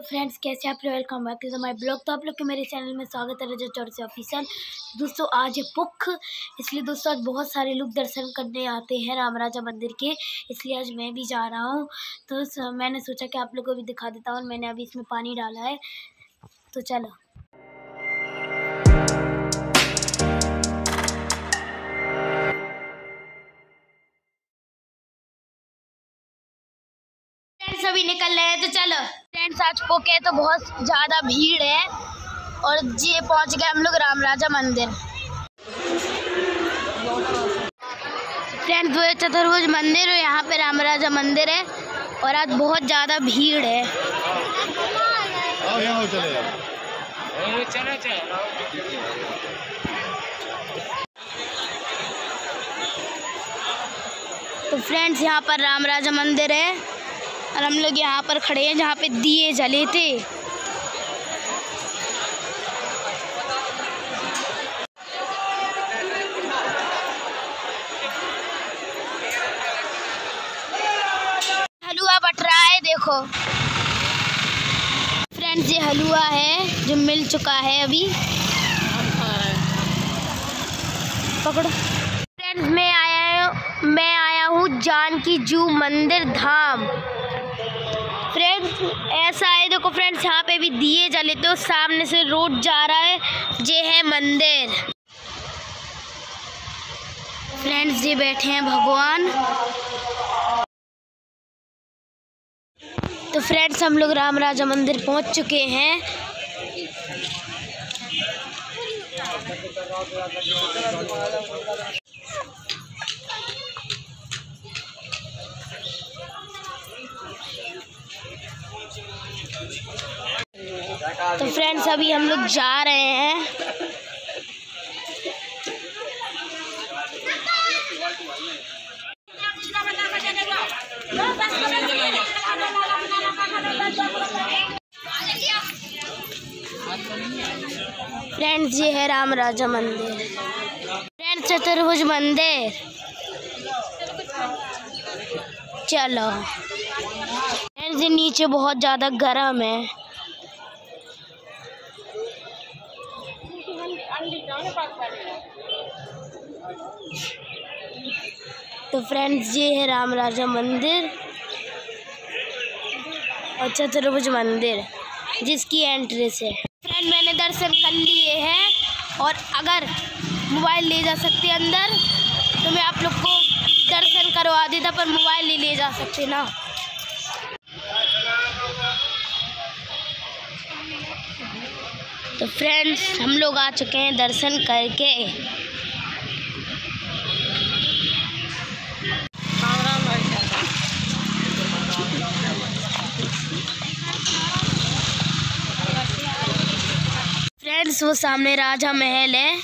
तो फ्रेंड्स, कैसे आप लोग? Welcome back to my blog तो आप लोग के मेरे चैनल में स्वागत है रजत चौड़ से ऑफिसर दोस्तों, आज है पुख इसलिए दोस्तों, आज बहुत सारे लोग दर्शन करने आते हैं राम राजा मंदिर के। इसलिए आज मैं भी जा रहा हूँ। तो मैंने सोचा कि आप लोग को भी दिखा देता हूँ और मैंने अभी इसमें पानी डाला है। तो चलो। अभी निकल रहे हैं तो चलो। फ्रेंड्स आज पोके तो बहुत ज़्यादा भीड़ है और जी पहुँच गए हम लोग राम राजा मंदिर। फ्रेंड्स वो चतुर्भुज मंदिर और यहाँ पे राम राजा मंदिर है और आज बहुत ज़्यादा भीड़ है। तो फ्रेंड्स यहाँ पर राम राजा मंदिर है। और हम लोग यहाँ पर खड़े हैं जहाँ पे दिए जले थे। हलवा बट रहा है, देखो। फ्रेंड्स ये हलवा है जो मिल चुका है अभी। पकड़ो। फ्रेंड्स मैं आया मैं आया हूँ जानकी जू मंदिर धाम। ऐसा है, देखो फ्रेंड्स यहाँ पे भी दिए जले तो सामने से रोड जा रहा है, ये है मंदिर। फ्रेंड्स ये बैठे हैं भगवान। तो फ्रेंड्स हम लोग राम राजा मंदिर पहुँच चुके हैं। तो फ्रेंड्स, अभी हम लोग जा रहे हैं। फ्रेंड्स, ये है राम राजा मंदिर। फ्रेंड्स, चतुर्भुज मंदिर। चलो। फ्रेंड्स नीचे बहुत ज़्यादा गर्म है। तो फ्रेंड्स ये है राम राजा मंदिर और चतुर्भुज मंदिर, जिसकी एंट्रेंस है। फ्रेंड मैंने दर्शन कर लिए हैं और अगर मोबाइल ले जा सकते अंदर तो मैं आप लोग को दर्शन करवा देता, पर मोबाइल नहीं ले जा सकते ना। तो फ्रेंड्स हम लोग आ चुके हैं दर्शन करके। फ्रेंड्स वो सामने राजा महल है।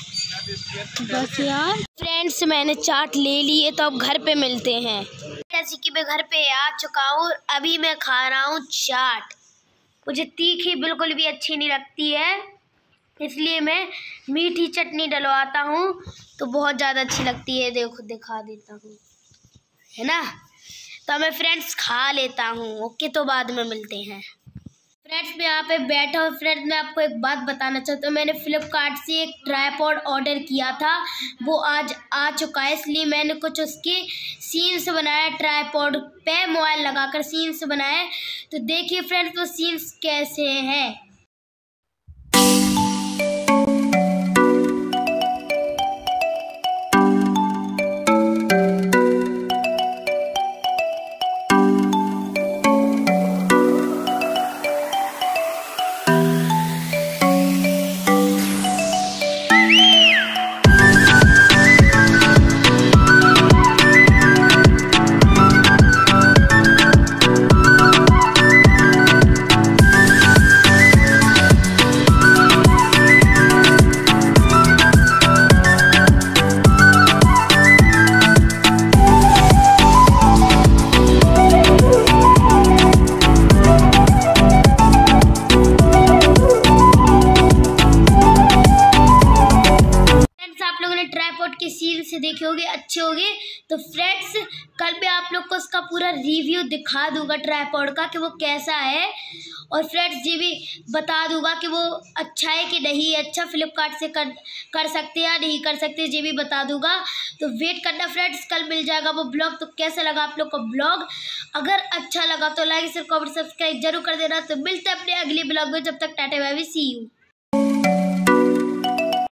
बस यार फ्रेंड्स मैंने चाट ले ली है तो अब घर पे मिलते हैं। जैसे कि मैं घर पे आ चुका हूँ, अभी मैं खा रहा हूँ चाट। मुझे तीखी बिल्कुल भी अच्छी नहीं लगती है। इसलिए मैं मीठी चटनी डलवाता हूँ। तो बहुत ज़्यादा अच्छी लगती है, देखो, दिखा देता हूँ। है ना? तो मैं फ्रेंड्स खा लेता हूँ। ओके तो बाद में मिलते हैं। फ्रेंड्स मैं यहाँ पे बैठा हूँ। फ्रेंड्स मैं आपको एक बात बताना चाहता हूँ। मैंने फ्लिपकार्ट से एक ट्राईपॉड ऑर्डर किया था। वो आज आ चुका है। इसलिए मैंने कुछ उसके सीन्स बनाया। ट्राईपॉड पे मोबाइल लगाकर सीन्स बनाए। तो देखिए फ्रेंड्स वो सीन्स कैसे हैं। से देखे होंगे, अच्छे होंगे। तो फ्रेंड्स, कल मैं आप लोग को उसका पूरा रिव्यू दिखा दूँगा ट्राईपॉड का कि वो कैसा है। और फ्रेंड्स, ये भी बता दूँगा कि वो अच्छा है कि नहीं अच्छा फ्लिपकार्ट से कर कर सकते या नहीं कर सकते, ये भी बता दूँगा। तो वेट करना फ्रेंड्स, कल मिल जाएगा वो ब्लॉग। तो कैसा लगा आप लोग को ब्लॉग? अगर अच्छा लगा तो लाइक, शेयर, कमेंट, सब्सक्राइब ज़रूर कर देना। तो मिलते हैं अपने अगले ब्लॉग में, जब तक टाटा बाय सी यू।